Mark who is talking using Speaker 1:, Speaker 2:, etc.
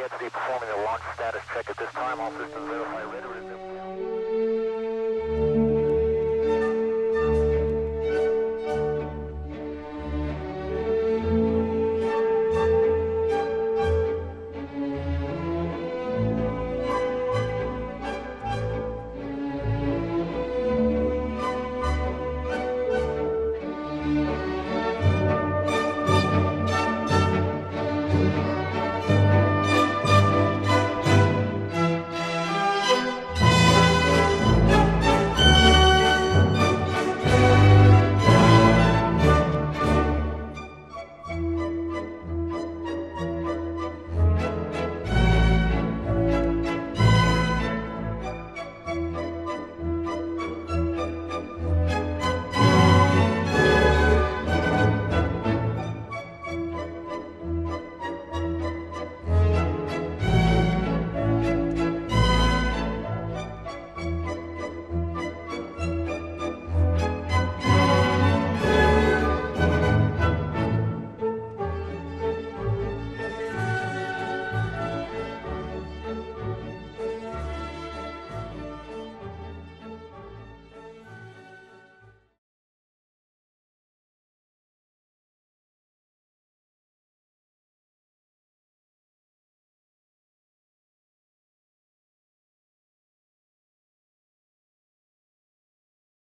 Speaker 1: We have to be performing a launch status check at this time. All systems are.